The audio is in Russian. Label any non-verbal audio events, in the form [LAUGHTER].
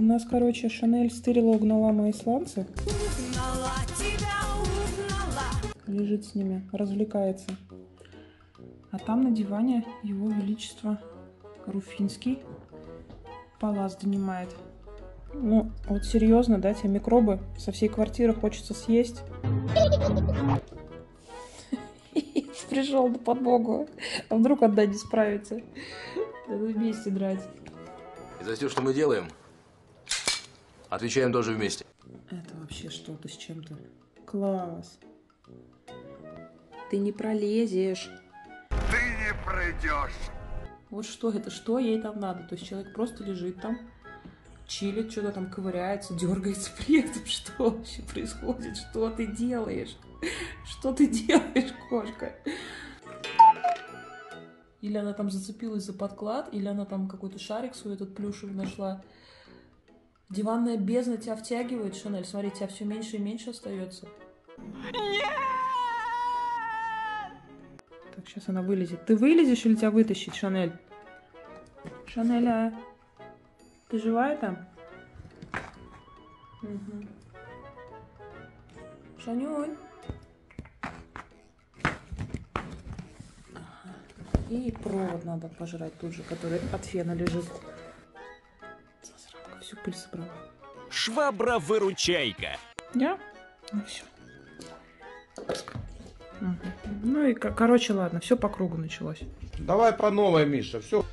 У нас, короче, Шанель стырила, угнала мои сланцы. Угнала тебя, угнала. Лежит с ними, развлекается. А там на диване его величество Руфинский палас донимает. Ну, вот серьезно, да, тебе микробы со всей квартиры хочется съесть. [LAUGHS] Пришел на подбогу. А вдруг одна не справится? Надо вместе драть. И за все, что мы делаем, отвечаем тоже вместе. Это вообще что-то с чем-то. Класс. Ты не пролезешь. Ты не пройдешь. Вот что это, что ей там надо? То есть человек просто лежит там, чилит, что-то там ковыряется, дергается при этом. [LAUGHS] Что вообще происходит? Что ты делаешь? Что ты делаешь, кошка? Или она там зацепилась за подклад, или она там какой-то шарик свой этот плюшевый нашла. Диванная бездна тебя втягивает, Шанель. Смотри, тебя все меньше и меньше остается. Так, сейчас она вылезет. Ты вылезешь или тебя вытащить, Шанель? Шанель, а? Ты живая там? Мгм. Шанюнь. Ага. И провод надо пожрать тут же, который от фена лежит. Всю пыль собрала. Швабра-выручайка. Я? Ну все. Ну и, ко- короче, ладно, все по кругу началось. Давай по новой, Миша. Все